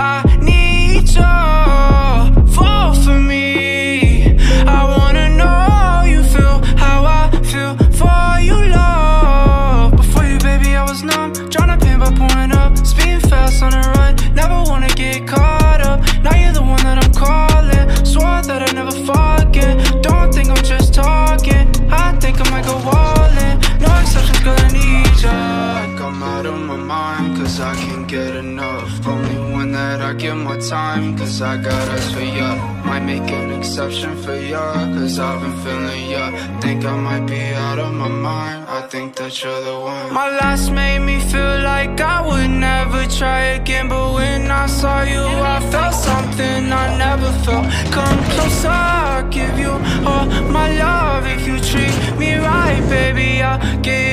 I need you Fall for me. I wanna know you feel how I feel for you, love. Before you, baby, I was numb Tryna pain by pouring up. Speeding fast on the run Never wanna get caught up. Now you're the one that I'm calling Swore that I'd never Don't think I'm just talking I think I might go No exceptions, girl, I need Like I'm out of my mind Cause I can't get enough. Only one that I give my time Cause I got eyes for ya. Might make an exception for ya Cause I've been feeling ya. Think I might be out of my mind I think that you're the one. My last made me feel like I would never try again But when I saw you I felt something I never felt. Come closer, I'll give you all my love If you treat me right, baby, I'll give